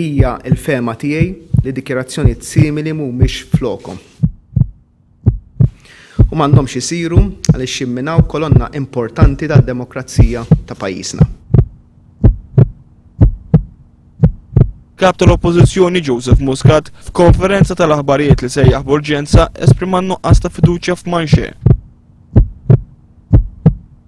Hija l-fehma tiegħi li dikjarazzjonijiet simili mhumiex f'lokhom u m'għandhomx isiru għaliex jimminaw kolonna importanti tad-demokrazija ta' pajjiżna. Kap tal-Oppożizzjoni Joseph Muscat f'konferenza tal-aħbarijiet li sejjaħ b'urġenza esprima nuqqas ta' fiduċja f'Manxe.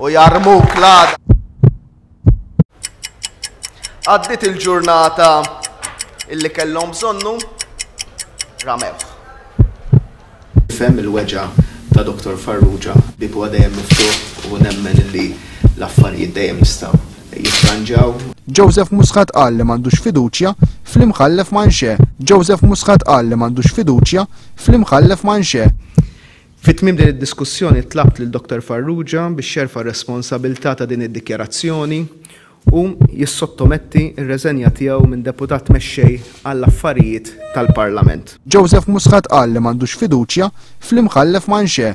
u jarmuk l-għada. Għaddit il-ġurnata illi kellhom bżonnu ramewh. Fem il-weġa ta' Dr. Farrugia li huwa dejjem miftuħ u nemmen illi l-affarijiet dejjem jistgħu jitranġaw. Joseph Muscat qal li m'għandux fiduċja fl-imħallef Manxe. Joseph Muscat qal li m'għandux fiduċja fl-imħallef Manxe. Fi tmiem din id-diskussjoni tlabt lil Dottor Farrugia biex jerfa' r-responsabilità ta' din id-dikjarazzjoni u jissottometti r-reżenja tiegħu minn Deputat Mexxej għall-Affarijiet tal-Parlament. Joseph Muscat qal li m'għandux fiduċja fl-Imħallef Manche.